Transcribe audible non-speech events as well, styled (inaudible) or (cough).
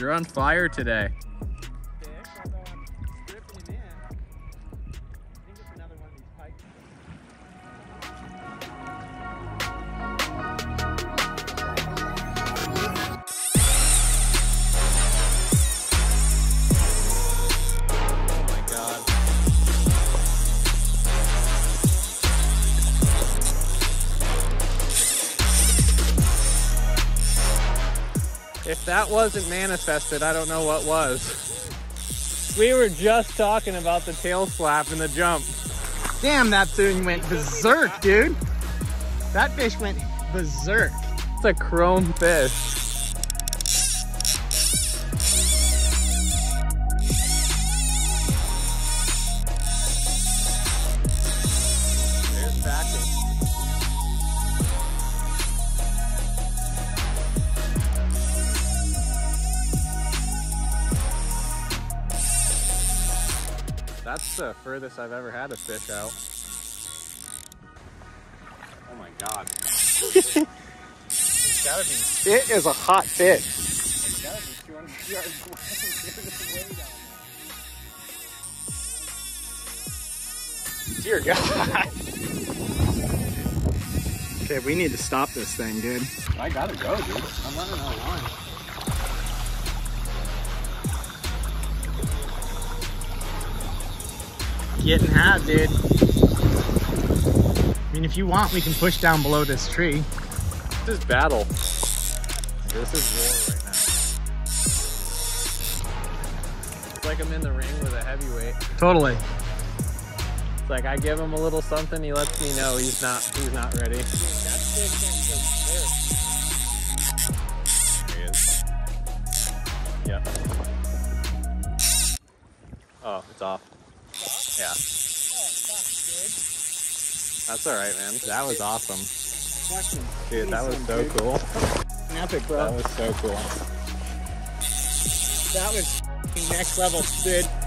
You're on fire today. If that wasn't manifested, I don't know what was. We were just talking about the tail slap and the jump. Damn, that thing went berserk, dude. That fish went berserk. It's a chrome fish. That's the furthest I've ever had a fish out. Oh my god. It's gotta be, It is a hot fish. it's gotta be 200 yards (laughs) away. There's way down Dear God. (laughs) Okay, we need to stop this thing, dude. I gotta go, dude. I'm running out of line. Getting hot, dude. I mean, if you want, we can push down below this tree. This is battle. This is war right now. It's like I'm in the ring with a heavyweight. Totally. It's like I give him a little something, he lets me know he's not he's not ready. There he is. Yep. Oh, it's off. Yeah. Oh, That's alright, man. That was awesome. Dude, that was so cool. Epic, bro. That was so cool. That was next level, dude.